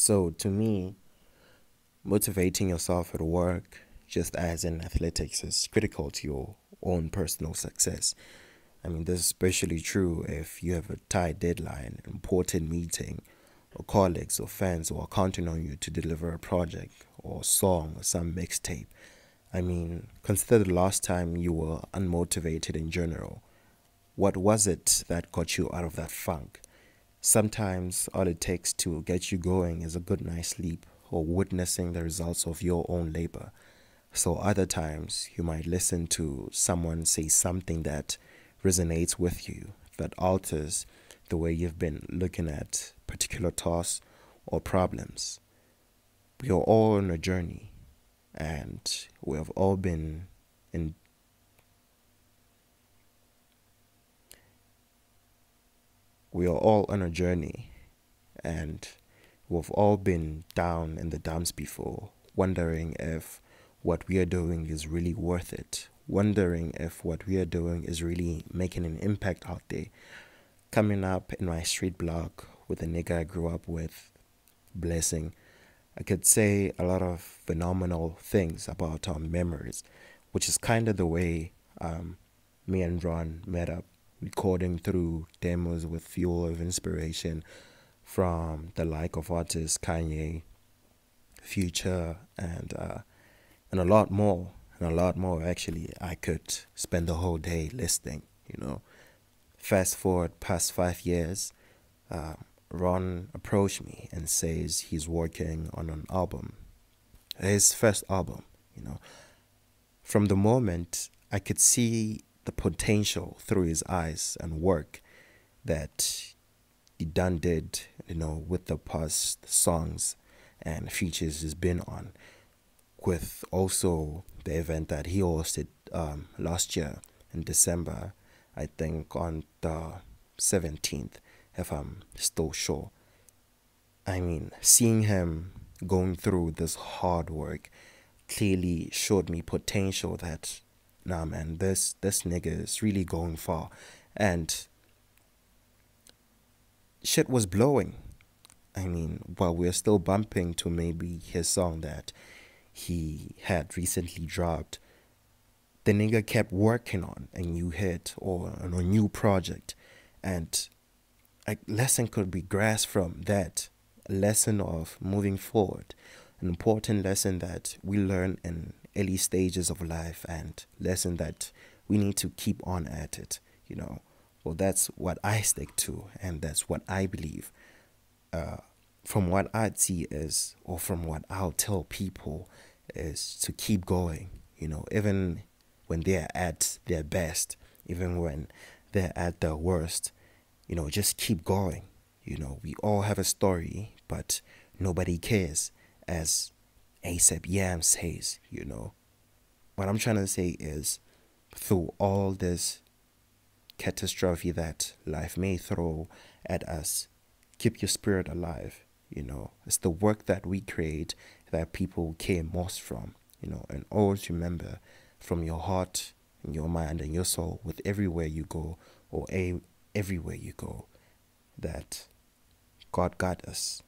So to me, motivating yourself at work, just as in athletics, is critical to your own personal success. I mean, this is especially true if you have a tight deadline, important meeting, or colleagues or fans who are counting on you to deliver a project or song or some mixtape. I mean, consider the last time you were unmotivated in general. What was it that got you out of that funk? Sometimes all it takes to get you going is a good night's sleep or witnessing the results of your own labor. So, other times you might listen to someone say something that resonates with you, that alters the way you've been looking at particular tasks or problems. We are all on a journey, and we have all been in we are all on a journey and we've all been down in the dumps before, wondering if what we are doing is really worth it, wondering if what we are doing is really making an impact out there. Coming up in my street block with a nigga I grew up with, Blessing, I could say a lot of phenomenal things about our memories, which is kind of the way um, me and Ron met up recording through demos with fuel of inspiration from the like of artists Kanye, Future, and uh, and a lot more, and a lot more. Actually, I could spend the whole day listening. You know, fast forward past five years, uh, Ron approached me and says he's working on an album, his first album. You know, from the moment I could see the potential through his eyes and work that he done did, you know, with the past songs and features he's been on, with also the event that he hosted um, last year in December, I think on the 17th, if I'm still sure. I mean, seeing him going through this hard work clearly showed me potential that nah man, this this nigga is really going far. And shit was blowing. I mean, while we're still bumping to maybe his song that he had recently dropped, the nigga kept working on a new hit or on a new project. And a lesson could be grasped from that. A lesson of moving forward. An important lesson that we learn in early stages of life and lesson that we need to keep on at it you know. Well that's what i stick to and that's what i believe. Uh, from what i see is or from what i'll tell people is to keep going you know even when they're at their best even when they're at their worst you know just keep going. You know we all have a story but nobody cares as ASAP Yam says, you know. What I'm trying to say is through all this catastrophe that life may throw at us, keep your spirit alive. You know, it's the work that we create that people care most from. You know, and always remember from your heart and your mind and your soul with everywhere you go or a everywhere you go that God got us.